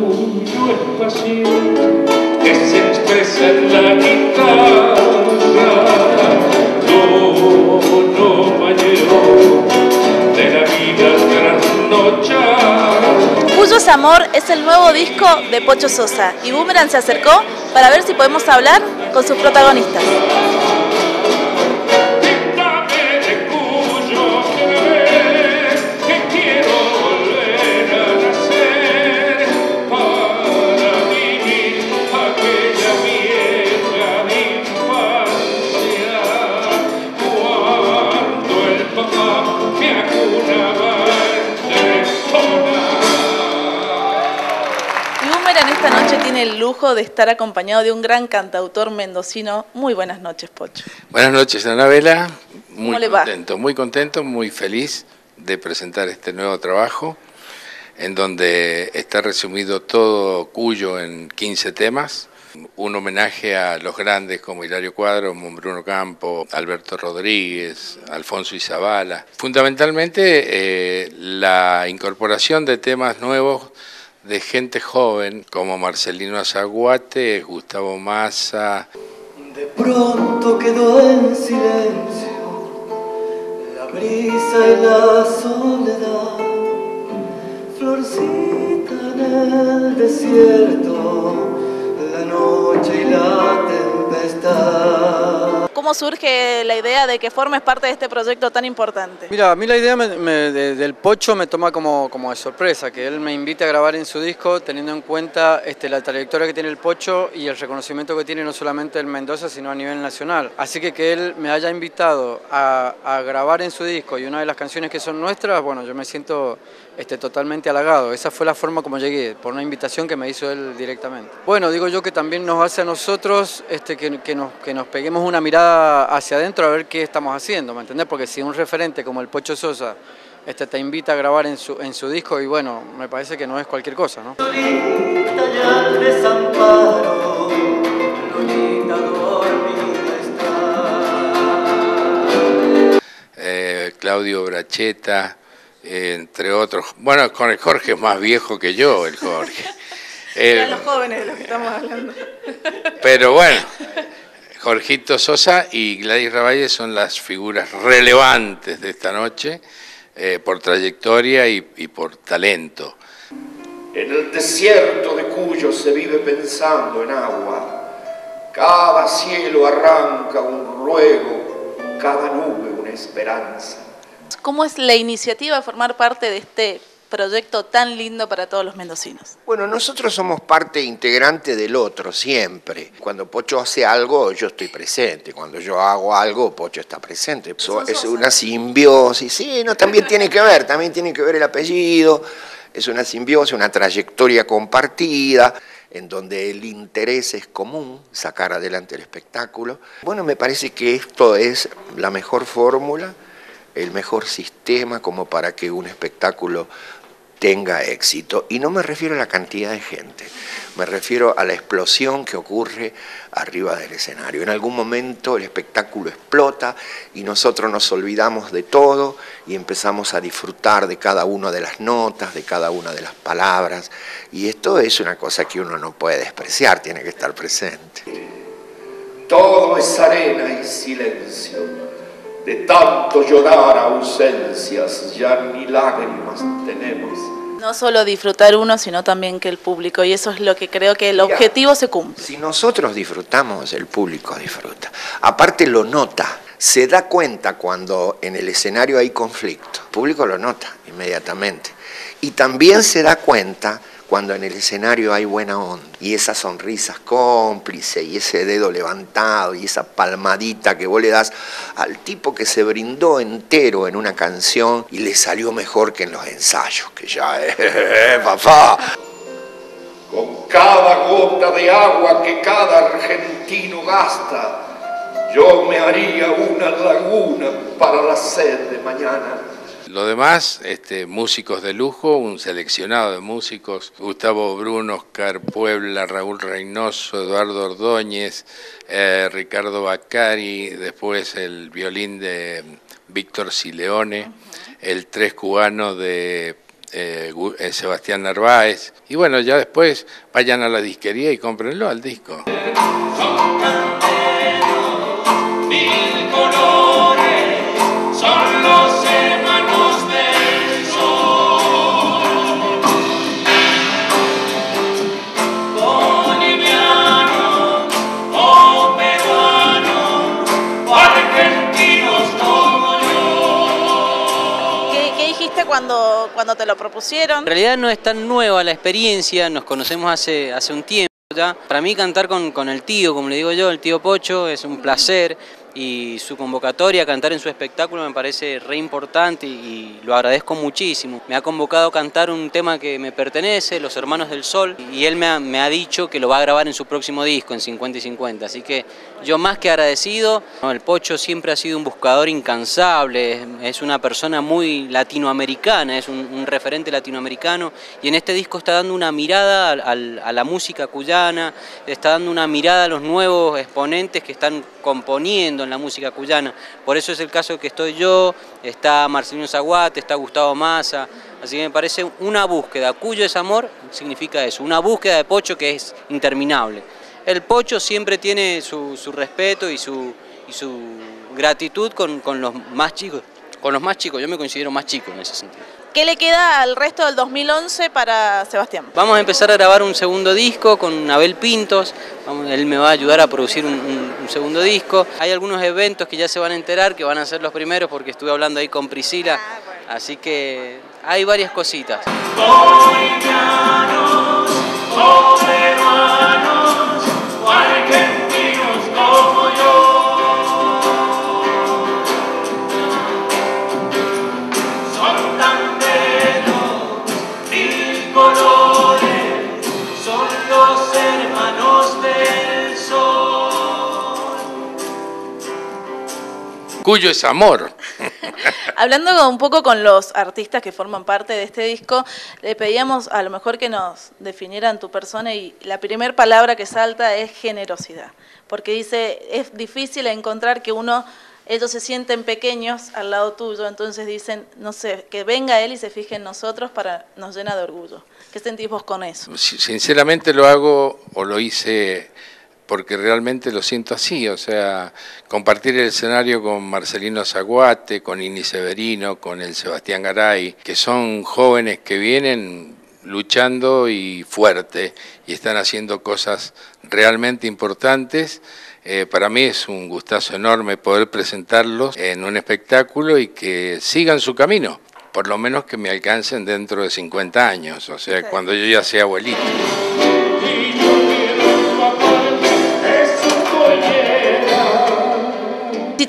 No, fallero de la vida es Amor es el nuevo disco de Pocho Sosa y Boomerang se acercó para ver si podemos hablar con sus protagonistas. De estar acompañado de un gran cantautor mendocino. Muy buenas noches, Pocho. Buenas noches, Anabela. Muy ¿Cómo le va? contento, muy contento, muy feliz de presentar este nuevo trabajo en donde está resumido todo Cuyo en 15 temas. Un homenaje a los grandes como Hilario Cuadro, Bruno Campo, Alberto Rodríguez, Alfonso Izabala. Fundamentalmente eh, la incorporación de temas nuevos de gente joven como Marcelino Azaguate, Gustavo Massa, De pronto quedó en silencio la brisa y la soledad, florcita en el desierto, la noche y la tempestad. ¿Cómo surge la idea de que formes parte de este proyecto tan importante? Mira, a mí la idea me- me- de- del Pocho me toma como, como de sorpresa, que él me invite a grabar en su disco teniendo en cuenta este, la trayectoria que tiene el Pocho y el reconocimiento que tiene no solamente en Mendoza, sino a nivel nacional. Así que que él me haya invitado a, a grabar en su disco y una de las canciones que son nuestras, bueno, yo me siento este, totalmente halagado. Esa fue la forma como llegué, por una invitación que me hizo él directamente. Bueno, digo yo que también nos hace a nosotros este, que, que nos, que nos peguemos una mirada hacia adentro a ver qué estamos haciendo, ¿me entendés? Porque si un referente como el Pocho Sosa este, te invita a grabar en su, en su disco, y bueno, me parece que no es cualquier cosa, ¿no? Eh, Claudio Bracheta, eh, entre otros. Bueno, con el Jorge es más viejo que yo, el Jorge. Eh, los jóvenes de los que estamos hablando. pero bueno, Jorgito Sosa y Gladys Ravalle son las figuras relevantes de esta noche eh, por trayectoria y, y por talento. En el desierto de Cuyo se vive pensando en agua. Cada cielo arranca un ruego, cada nube una esperanza. ¿Cómo es la iniciativa de formar parte de este proyecto tan lindo para todos los mendocinos? Bueno, nosotros somos parte integrante del otro siempre. Cuando Pocho hace algo, yo estoy presente. Cuando yo hago algo, Pocho está presente. Eso es una simbiosis. Sí, no, también tiene que ver, también tiene que ver el apellido. Es una simbiosis, una trayectoria compartida en donde el interés es común, sacar adelante el espectáculo. Bueno, me parece que esto es la mejor fórmula, el mejor sistema como para que un espectáculo tenga éxito. Y no me refiero a la cantidad de gente, me refiero a la explosión que ocurre arriba del escenario. En algún momento el espectáculo explota y nosotros nos olvidamos de todo y empezamos a disfrutar de cada una de las notas, de cada una de las palabras. Y esto es una cosa que uno no puede despreciar, tiene que estar presente. Todo es arena y silencio. De tanto llorar ausencias, ya ni lágrimas tenemos. No solo disfrutar uno, sino también que el público. Y eso es lo que creo que el objetivo se cumple. Si nosotros disfrutamos, el público disfruta. Aparte lo nota, se da cuenta cuando en el escenario hay conflicto. El público lo nota inmediatamente. Y también se da cuenta cuando en el escenario hay buena onda. Y esas sonrisas cómplices y ese dedo levantado y esa palmadita que vos le das al tipo que se brindó entero en una canción y le salió mejor que en los ensayos, que ya es, papá. Con cada gota de agua que cada argentino gasta, yo me haría una laguna para la sed de mañana. Lo demás, este, músicos de lujo, un seleccionado de músicos, Gustavo Bruno, Oscar Puebla, Raúl Reynoso, Eduardo Ordóñez, eh, Ricardo Baccari, después el violín de Víctor Sileone, el tres cubano de eh, eh, Sebastián Narváez. Y bueno, ya después vayan a la disquería y cómprenlo al disco. Te lo propusieron? En realidad no es tan nueva la experiencia, nos conocemos hace, hace un tiempo ya. Para mí cantar con, con el tío, como le digo yo, el tío Pocho, es un placer y su convocatoria, cantar en su espectáculo me parece re importante y, lo agradezco muchísimo. Me ha convocado a cantar un tema que me pertenece, Los Hermanos del Sol, y él me ha, me ha dicho que lo va a grabar en su próximo disco, en 50 y 50. Así que yo más que agradecido, el Pocho siempre ha sido un buscador incansable, es, una persona muy latinoamericana, es un, referente latinoamericano y en este disco está dando una mirada al- al- a la música cuyana, está dando una mirada a los nuevos exponentes que están componiendo en la música cuyana. Por eso es el caso que estoy yo, está Marcelino Zaguate, está Gustavo Massa, así que me parece una búsqueda. Cuyo es amor significa eso, una búsqueda de Pocho que es interminable. El Pocho siempre tiene su, respeto y su, y su gratitud con, con los más chicos. Con los más chicos, yo me considero más chico en ese sentido. ¿Qué le queda al resto del 2011 para Sebastián? Vamos a empezar a grabar un segundo disco con Abel Pintos, él me va a ayudar a producir un, un- un segundo disco. Hay algunos eventos que ya se van a enterar, que van a ser los primeros porque estuve hablando ahí con Priscila, así que hay varias cositas. Bolivianos Cuyo es amor. Hablando un poco con los artistas que forman parte de este disco, le pedíamos a lo mejor que nos definieran tu persona y la primera palabra que salta es generosidad, porque dice, es difícil encontrar que uno, ellos se sienten pequeños al lado tuyo, entonces dicen, no sé, que venga él y se fije en nosotros para nos llena de orgullo. ¿Qué sentís vos con eso? Si- Sinceramente lo hago o lo hice porque realmente lo siento así, o sea, compartir el escenario con Marcelino Zaguate, con Ini Severino, con el Sebastián Garay, que son jóvenes que vienen luchando y fuerte y están haciendo cosas realmente importantes. Eh, para mí es un gustazo enorme poder presentarlos en un espectáculo y que sigan su camino, por lo menos que me alcancen dentro de 50 años, o sea, cuando yo ya sea abuelito.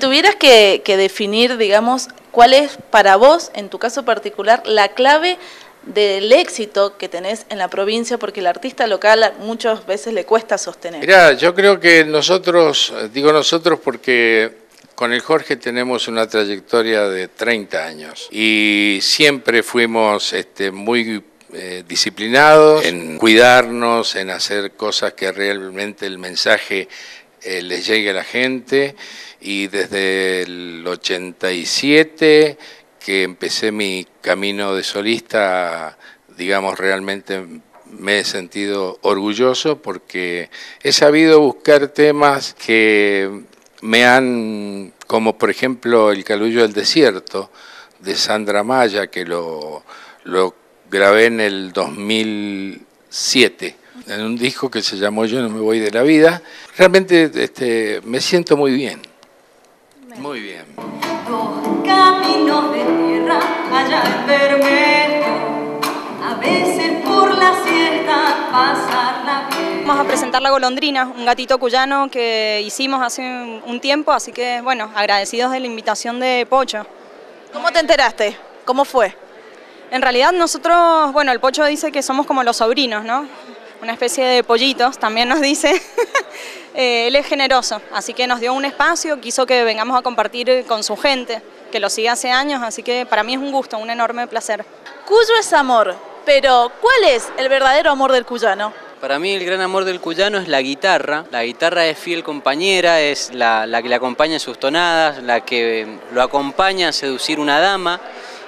Tuvieras que, definir, digamos, cuál es para vos, en tu caso particular, la clave del éxito que tenés en la provincia, porque el artista local muchas veces le cuesta sostener. Mirá, yo creo que nosotros, digo nosotros porque con el Jorge tenemos una trayectoria de 30 años y siempre fuimos este, muy eh, disciplinados en cuidarnos, en hacer cosas que realmente el mensaje eh, les llegue a la gente y desde el 87 que empecé mi camino de solista, digamos, realmente me he sentido orgulloso porque he sabido buscar temas que me han, como por ejemplo El Calullo del Desierto, de Sandra Maya, que lo, lo grabé en el 2007, en un disco que se llamó Yo no me voy de la vida. Realmente este, me siento muy bien. Muy bien. Dos caminos de tierra allá en Bermejo, a veces por la siesta pasarla bien. Vamos a presentar La Golondrina, un gatito cuyano que hicimos hace un un tiempo, así que bueno, agradecidos de la invitación de Pocho. ¿Cómo te enteraste? ¿Cómo fue? En realidad nosotros, bueno, el Pocho dice que somos como los sobrinos, ¿no? Una especie de pollitos, también nos dice. Eh, él es generoso, así que nos dio un espacio, quiso que vengamos a compartir con su gente, que lo sigue hace años, así que para mí es un gusto, un enorme placer. Cuyo es amor, pero ¿cuál es el verdadero amor del cuyano? Para mí el gran amor del cuyano es la guitarra. La guitarra es fiel compañera, es la, la que le acompaña en sus tonadas, la que lo acompaña a seducir una dama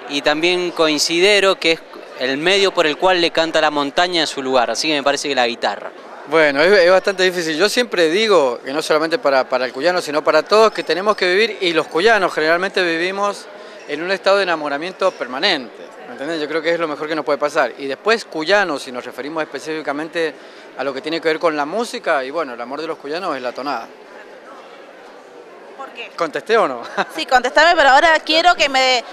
y también considero que es el medio por el cual le canta la montaña en su lugar, así que me parece que la guitarra. Bueno, es, bastante difícil. Yo siempre digo, que no solamente para, para el cuyano, sino para todos, que tenemos que vivir, y los cuyanos generalmente vivimos en un estado de enamoramiento permanente. ¿me entendés? Yo creo que es lo mejor que nos puede pasar. Y después cuyanos, si nos referimos específicamente a lo que tiene que ver con la música, y bueno, el amor de los cuyanos es la tonada. ¿Contesté o no? Sí, contestame, pero ahora quiero que me... eh,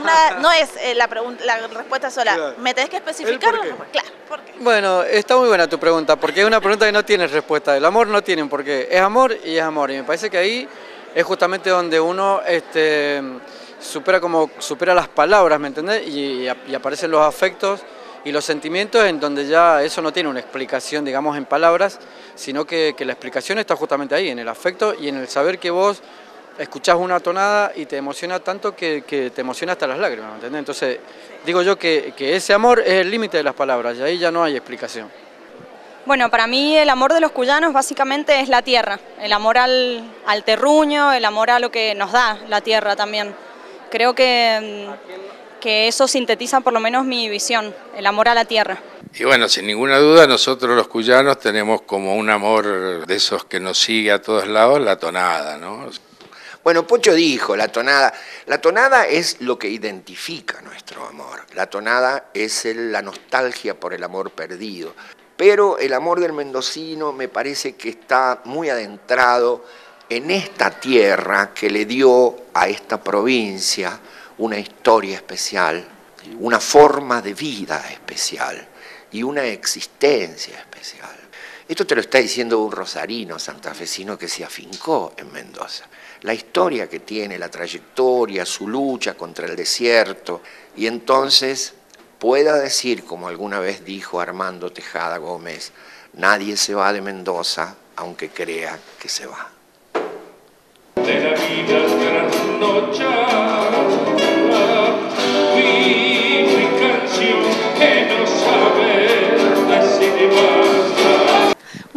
Una, no es eh, la, la respuesta sola. Claro. ¿Me tenés que especificar? ¿El por qué? Claro, ¿por qué? Bueno, está muy buena tu pregunta, porque es una pregunta que no tiene respuesta. El amor no tiene un porqué. Es amor y es amor. Y me parece que ahí es justamente donde uno este, supera, como, supera las palabras, ¿me entendés? Y, y aparecen los afectos y los sentimientos en donde ya eso no tiene una explicación, digamos, en palabras, sino que, que la explicación está justamente ahí, en el afecto y en el saber que vos escuchás una tonada y te emociona tanto que, que te emociona hasta las lágrimas, ¿me entendés? Entonces, digo yo que, que ese amor es el límite de las palabras y ahí ya no hay explicación. Bueno, para mí el amor de los cuyanos básicamente es la tierra, el amor al, al terruño, el amor a lo que nos da la tierra también. Creo que, mm, que eso sintetiza por lo menos mi visión, el amor a la tierra. Y bueno, sin ninguna duda, nosotros los cuyanos tenemos como un amor de esos que nos sigue a todos lados, la tonada, ¿no? Bueno, Pocho dijo, la tonada. La tonada es lo que identifica nuestro amor. La tonada es la nostalgia por el amor perdido. Pero el amor del mendocino me parece que está muy adentrado en esta tierra que le dio a esta provincia una historia especial, una forma de vida especial y una existencia especial. Esto te lo está diciendo un rosarino santafesino que se afincó en Mendoza. La historia que tiene, la trayectoria, su lucha contra el desierto, y entonces pueda decir, como alguna vez dijo Armando Tejada Gómez, nadie se va de Mendoza aunque crea que se va.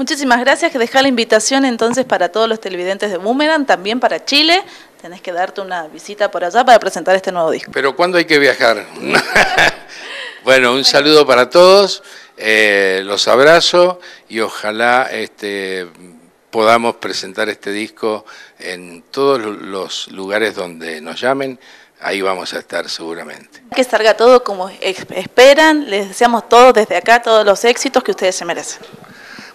Muchísimas gracias. Que deja la invitación entonces para todos los televidentes de Boomerang, también para Chile. Tenés que darte una visita por allá para presentar este nuevo disco. Pero ¿cuándo hay que viajar? bueno, un saludo para todos, eh, los abrazo y ojalá este, podamos presentar este disco en todos lo- los lugares donde nos llamen, ahí vamos a estar seguramente. Que salga todo como esperan. Les deseamos todos desde acá todos los éxitos que ustedes se merecen.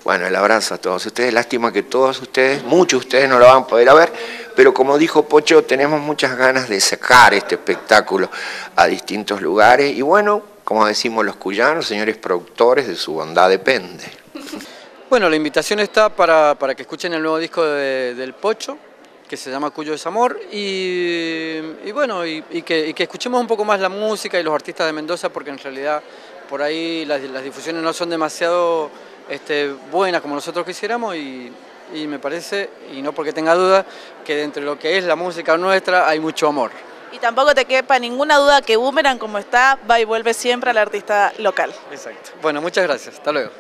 Bueno, el abrazo a todos ustedes. Lástima que todos ustedes, muchos de ustedes no lo van a poder ver, pero como dijo Pocho, tenemos muchas ganas de sacar este espectáculo a distintos lugares. Y bueno, como decimos los cuyanos, señores productores, de su bondad depende. Bueno, la invitación está para, para que escuchen el nuevo disco de- del Pocho, que se llama Cuyo es Amor, y, bueno, y, y que, y que escuchemos un poco más la música y los artistas de Mendoza, porque en realidad por ahí las, las difusiones no son demasiado este, buenas como nosotros quisiéramos, y, y me parece, y no porque tenga duda, que dentro de lo que es la música nuestra hay mucho amor. Y tampoco te quepa ninguna duda que Boomerang, como está, va y vuelve siempre al artista local. Exacto. Bueno, muchas gracias. Hasta luego.